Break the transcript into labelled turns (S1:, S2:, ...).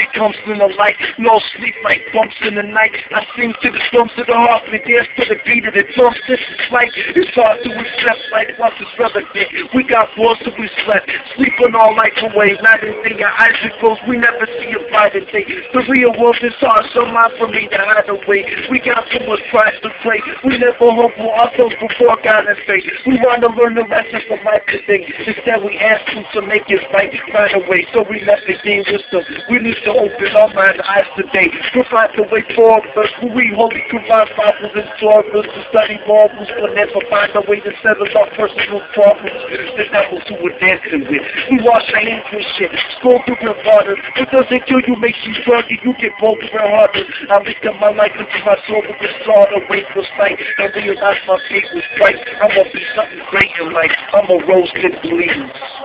S1: it comes in the light. No sleep like bumps in the night. I sing to the drums of the heart and dance to the beat of the drums. This is like, it's hard to accept like once his brother did. We got walls to we slept. Sleeping all night away. Night and day, your eyes are closed. We never see a brighter day. The real world is hard, so mind for me to hide away. We got too much pride to play. We never humble ourselves before God and faith. We want to learn the lessons of life today. Instead, we ask him to make it right, find a way. So we left the game wisdom. We need to open our mind eyes today. Provide the way forward, but we holy provide Bibles and Torahs to study marvels, but never find a way to settle our personal problems. The devils who we're dancing with. We wash our hands with shit. Scroll through your water. It doesn't kill you, makes you stronger. You get bolder and harder. I lift up my life into my soul with the saw the wait for sight. And realize my fate was bright. I'm gonna be something great in life. I'm a rose that bleeds.